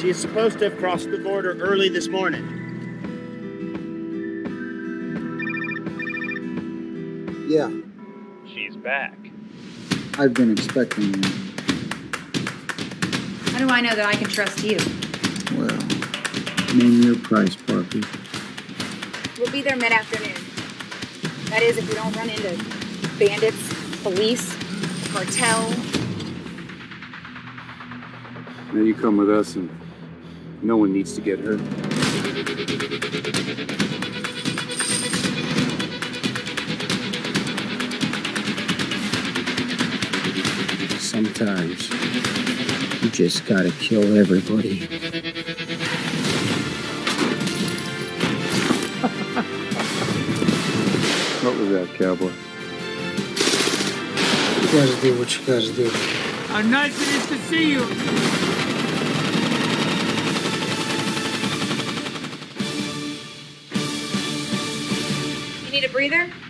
She is supposed to have crossed the border early this morning. Yeah, She's back. I've been expecting you. How do I know that I can trust you? Well, name your price, Parker. We'll be there mid afternoon. That is, if we don't run into bandits, police, cartel. Now you come with us, and no one needs to get hurt. Sometimes you just gotta kill everybody. What was that, cowboy? You gotta do what you gotta do. How nice it is to see you. You need a breather?